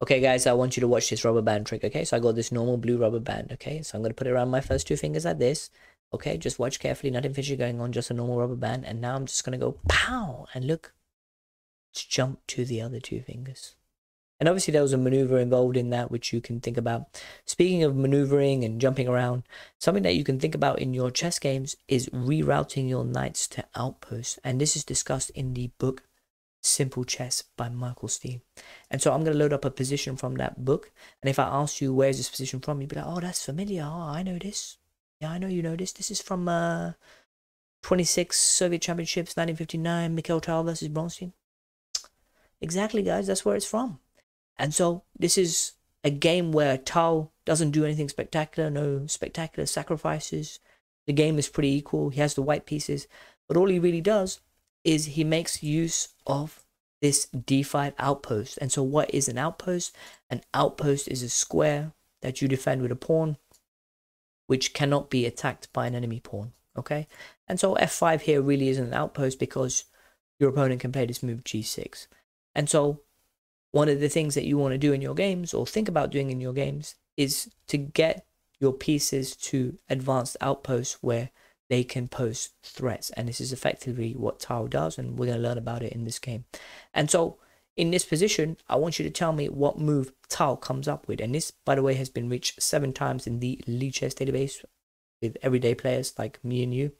Okay, guys, I want you to watch this rubber band trick, okay? So I got this normal blue rubber band, okay? So I'm going to put it around my first two fingers like this, okay? Just watch carefully, nothing fishy going on, just a normal rubber band. And now I'm just going to go pow, and look, it's jumped to the other two fingers. And obviously there was a maneuver involved in that, which you can think about. Speaking of maneuvering and jumping around, something that you can think about in your chess games is rerouting your knights to outposts. And this is discussed in the book Simple Chess by Michael Stean. And so I'm going to load up a position from that book. And if I ask you, where's this position from? You'd be like, oh, that's familiar. Oh, I know this. Yeah, I know you know this. This is from uh, 26 Soviet Championships, 1959, Mikhail Tal versus Bronstein. Exactly, guys. That's where it's from. And so this is a game where Tal doesn't do anything spectacular, no spectacular sacrifices. The game is pretty equal. He has the white pieces. But all he really does is he makes use of this d5 outpost. And so what is an outpost? An outpost is a square that you defend with a pawn which cannot be attacked by an enemy pawn. Okay? And so f5 here really isn't an outpost because your opponent can play this move g6. And so one of the things that you want to do in your games or think about doing in your games is to get your pieces to advanced outposts where they can pose threats. And this is effectively what Tal does, and we're going to learn about it in this game. And so, in this position, I want you to tell me what move Tal comes up with. And this, by the way, has been reached seven times in the Lichess database with everyday players like me and you.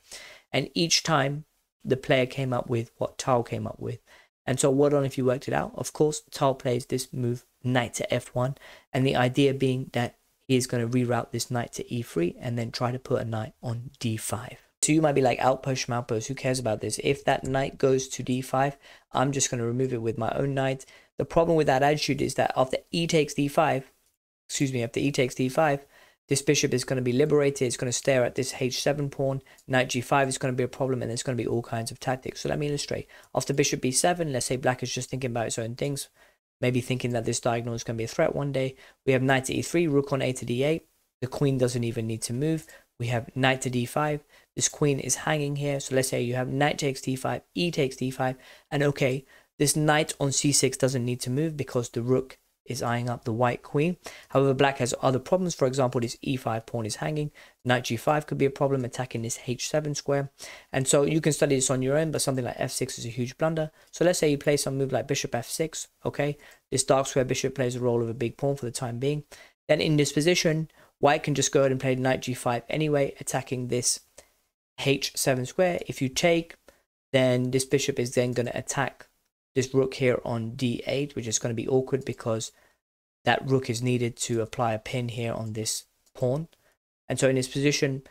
And each time, the player came up with what Tal came up with. And so, what on if you worked it out? Of course, Tal plays this move knight to f1, and the idea being that he is going to reroute this knight to e3 and then try to put a knight on d5. So you might be like outpost schmalpost, who cares about this? If that knight goes to d5, I'm just going to remove it with my own knight. The problem with that attitude is that after e takes d5, excuse me, after e takes d5, this bishop is going to be liberated. It's going to stare at this h7 pawn. Knight g5 is going to be a problem, and there's going to be all kinds of tactics. So let me illustrate. After bishop b7, let's say black is just thinking about its own things maybe thinking that this diagonal is going to be a threat one day. We have knight to e3, rook on a to d8. The queen doesn't even need to move. We have knight to d5. This queen is hanging here. So let's say you have knight takes d5, e takes d5. And okay, this knight on c6 doesn't need to move because the rook is eyeing up the white queen. However, black has other problems. For example, this e5 pawn is hanging. Knight g5 could be a problem attacking this h7 square. And so you can study this on your own, but something like f6 is a huge blunder. So let's say you play some move like bishop f6. Okay, this dark square bishop plays a role of a big pawn for the time being. Then in this position, white can just go ahead and play knight g5 anyway, attacking this h7 square. If you take, then this bishop is then going to attack this rook here on d8, which is going to be awkward because that rook is needed to apply a pin here on this pawn. And so in this position,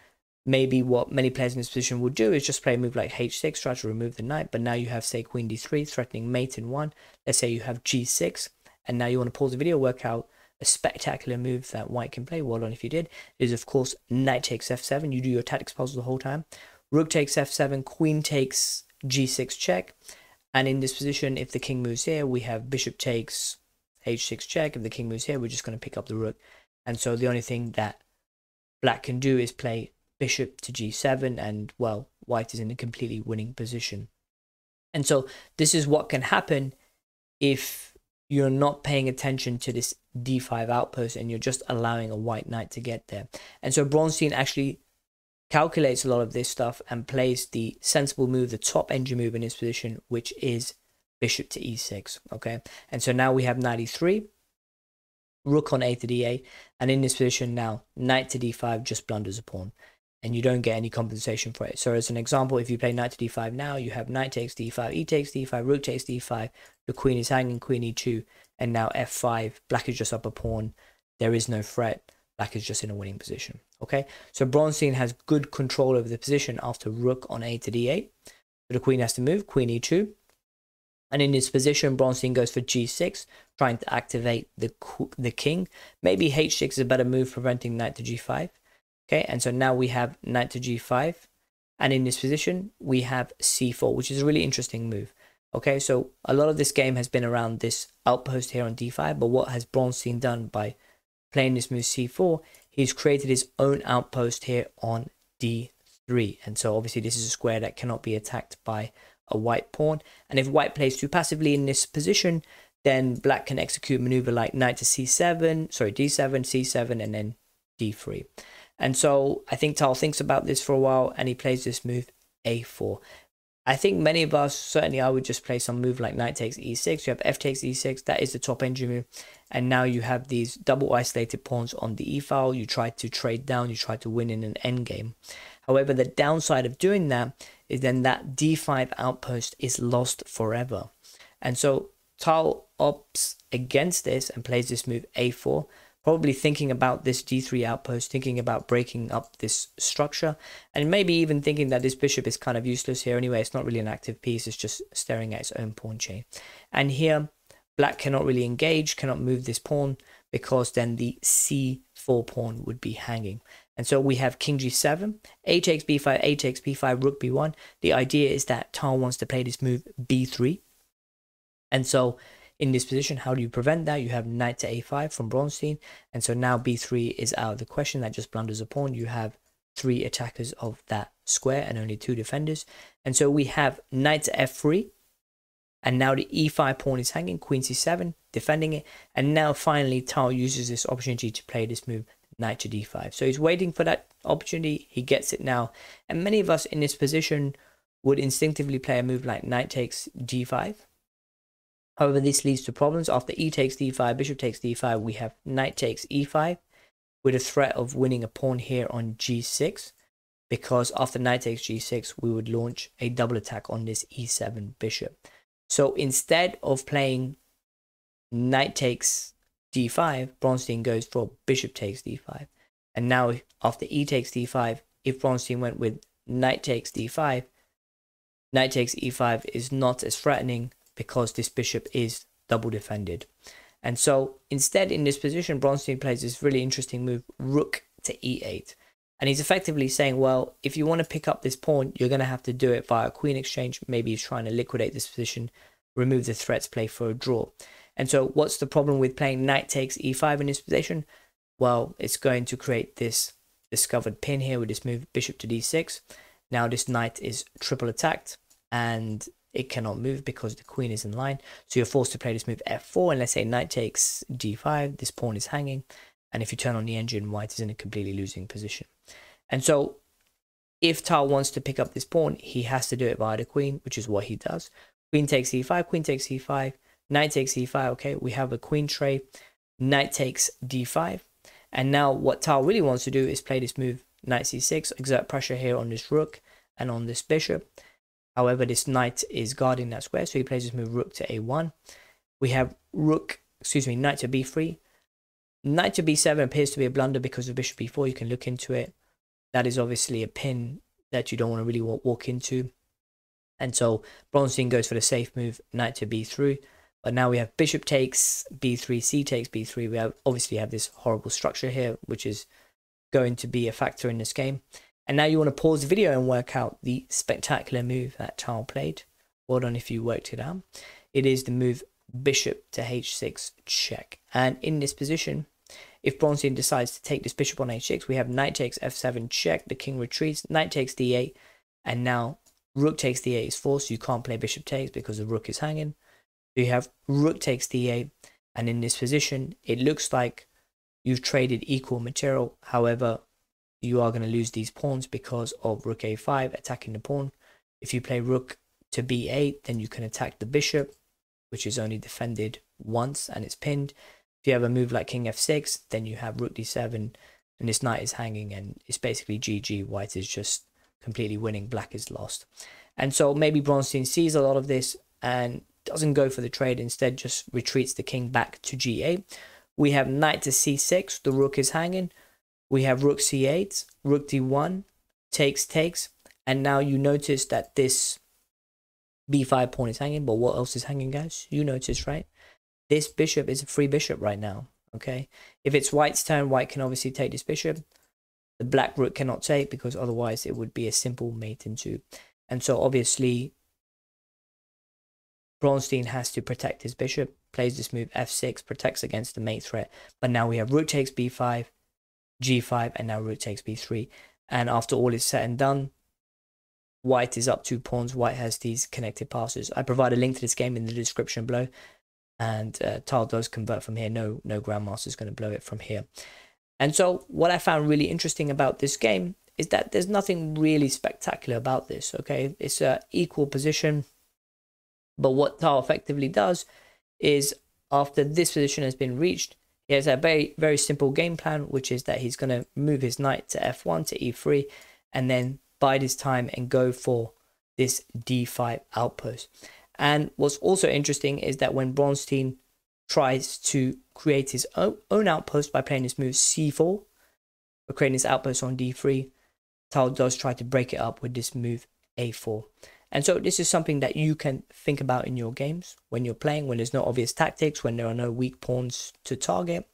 maybe what many players in this position would do is just play a move like h6, try to remove the knight. But now you have, say, queen d3, threatening mate in one. Let's say you have g6, and now you want to pause the video, work out a spectacular move that white can play. Well done if you did. Is of course knight takes f7. You do your tactics puzzle the whole time. Rook takes f7, queen takes g6 check. And in this position, if the king moves here, we have bishop takes h6 check. If the king moves here, we're just going to pick up the rook. And so the only thing that black can do is play bishop to g7 and, well, white is in a completely winning position. And so this is what can happen if you're not paying attention to this d5 outpost and you're just allowing a white knight to get there. And so Bronstein actually calculates a lot of this stuff and plays the sensible move, the top engine move in his position, which is bishop to e6. Okay, and so now we have knight e3, rook on a to d8, and in this position now, knight to d5 just blunders a pawn, and you don't get any compensation for it. So as an example, if you play knight to d5 now, you have knight takes d5, e takes d5, rook takes d5, the queen is hanging, queen e2, and now f5, black is just up a pawn, there is no threat, black is just in a winning position. Okay, so Bronstein has good control over the position after rook on a to d8. So the queen has to move, queen e2. And in this position, Bronstein goes for g6, trying to activate the the king. Maybe h6 is a better move, preventing knight to g5. Okay, and so now we have knight to g5. And in this position, we have c4, which is a really interesting move. Okay, so a lot of this game has been around this outpost here on d5, but what has Bronstein done by playing this move c4 he's created his own outpost here on d3. And so obviously this is a square that cannot be attacked by a white pawn. And if white plays too passively in this position, then black can execute maneuver like knight to c7, sorry, d7, c7, and then d3. And so I think Tal thinks about this for a while and he plays this move a4. I think many of us, certainly I would just play some move like knight takes e6. You have f takes e6, that is the top engine move. And now you have these double isolated pawns on the e file. You try to trade down, you try to win in an endgame. However, the downside of doing that is then that d5 outpost is lost forever. And so Tal opts against this and plays this move a4 probably thinking about this d3 outpost, thinking about breaking up this structure, and maybe even thinking that this bishop is kind of useless here anyway. It's not really an active piece, it's just staring at its own pawn chain. And here, black cannot really engage, cannot move this pawn, because then the c4 pawn would be hanging. And so we have king g7, a takes b5, a takes b5, rook b1. The idea is that Tal wants to play this move b3. And so in this position. How do you prevent that? You have knight to a5 from Bronstein. And so now b3 is out of the question. That just blunders a pawn. You have three attackers of that square and only two defenders. And so we have knight to f3. And now the e5 pawn is hanging, queen c7, defending it. And now finally Tal uses this opportunity to play this move, knight to d5. So he's waiting for that opportunity. He gets it now. And many of us in this position would instinctively play a move like knight takes d5 However, this leads to problems. After e takes d5, bishop takes d5, we have knight takes e5 with a threat of winning a pawn here on g6 because after knight takes g6, we would launch a double attack on this e7 bishop. So instead of playing knight takes d5, Bronstein goes for bishop takes d5. And now after e takes d5, if Bronstein went with knight takes d5, knight takes e5 is not as threatening because this bishop is double defended. And so instead in this position, Bronstein plays this really interesting move, rook to e8. And he's effectively saying, well, if you want to pick up this pawn, you're going to have to do it via queen exchange. Maybe he's trying to liquidate this position, remove the threats, play for a draw. And so what's the problem with playing knight takes e5 in this position? Well, it's going to create this discovered pin here with this move bishop to d6. Now this knight is triple attacked and it cannot move because the queen is in line. So you're forced to play this move f4, and let's say knight takes d5, this pawn is hanging, and if you turn on the engine, white is in a completely losing position. And so if Tal wants to pick up this pawn, he has to do it via the queen, which is what he does. Queen takes e5, queen takes e5, knight takes e5, okay, we have a queen tray, knight takes d5, and now what Tal really wants to do is play this move knight c6, exert pressure here on this rook and on this bishop, However, this knight is guarding that square, so he plays this move rook to a1. We have rook, excuse me, knight to b3. Knight to b7 appears to be a blunder because of bishop b4. You can look into it. That is obviously a pin that you don't want to really walk into. And so Bronstein goes for the safe move, knight to b3. But now we have bishop takes b3, c takes b3. We have obviously have this horrible structure here, which is going to be a factor in this game. And now you want to pause the video and work out the spectacular move that Tal played. Well done if you worked it out. It is the move bishop to h6 check. And in this position, if Bronstein decides to take this bishop on h6, we have knight takes f7 check, the king retreats, knight takes d8, and now rook takes d8 is forced, you can't play bishop takes because the rook is hanging. You have rook takes d8, and in this position, it looks like you've traded equal material. However, you are going to lose these pawns because of rook a5 attacking the pawn. If you play rook to b8, then you can attack the bishop, which is only defended once and it's pinned. If you have a move like king f6, then you have rook d7 and this knight is hanging and it's basically GG. White is just completely winning, black is lost. And so maybe Bronstein sees a lot of this and doesn't go for the trade, instead just retreats the king back to g8. We have knight to c6, the rook is hanging we have rook c8, rook d1, takes, takes, and now you notice that this b5 pawn is hanging, but what else is hanging, guys? You notice, right? This bishop is a free bishop right now, okay? If it's white's turn, white can obviously take this bishop. The black rook cannot take because otherwise it would be a simple mate in two. And so obviously Bronstein has to protect his bishop, plays this move f6, protects against the mate threat. But now we have rook takes b5, g5 and now rook takes b3 and after all is said and done white is up two pawns white has these connected passes i provide a link to this game in the description below and uh, Tal does convert from here. No, no Grandmaster is going to blow it from here. And so, what I found really interesting about this game is that there's nothing really spectacular about this. Okay, it's a equal position, but what Tal effectively does is after this position has been reached, he has a very very simple game plan, which is that he's going to move his knight to f1 to e3, and then bide his time and go for this d5 outpost. And what's also interesting is that when Bronstein tries to create his own, outpost by playing this move c4, or creating his outpost on d3, Tal does try to break it up with this move a4. And so this is something that you can think about in your games when you're playing, when there's no obvious tactics, when there are no weak pawns to target.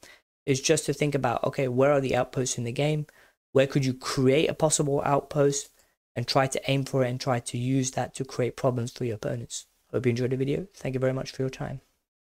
Is just to think about, okay, where are the outposts in the game? Where could you create a possible outpost and try to aim for it and try to use that to create problems for your opponents? Hope you enjoyed the video. Thank you very much for your time.